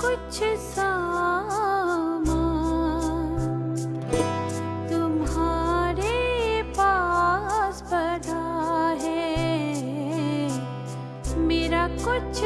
कुछ सामा तुम्हारे पास पड़ा है। मेरा कुछ